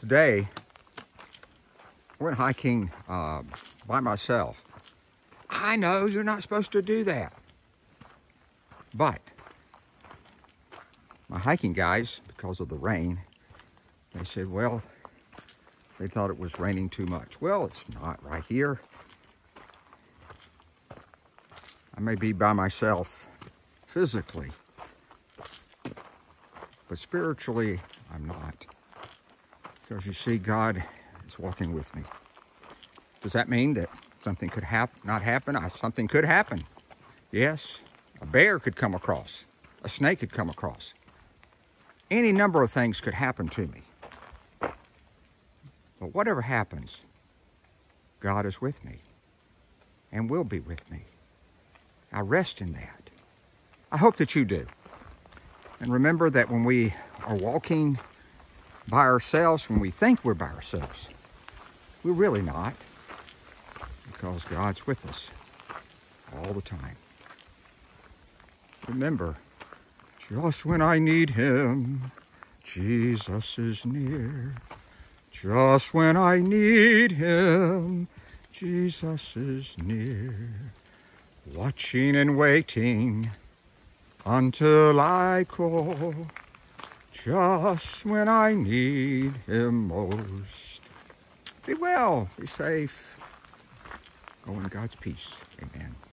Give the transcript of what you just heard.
today I went hiking uh, by myself. I know you're not supposed to do that. But my hiking guys, because of the rain, they said, well, they thought it was raining too much. Well, it's not right here. I may be by myself physically, but spiritually, I'm not. Because you see, God is walking with me. Does that mean that something could hap not happen? Something could happen. Yes, a bear could come across. A snake could come across. Any number of things could happen to me. But whatever happens, God is with me and will be with me. I rest in that. I hope that you do. And remember that when we are walking by ourselves when we think we're by ourselves. We're really not because God's with us all the time. Remember, just when I need him, Jesus is near. Just when I need him, Jesus is near. Watching and waiting until I call just when I need him most. Be well, be safe. Go in God's peace. Amen.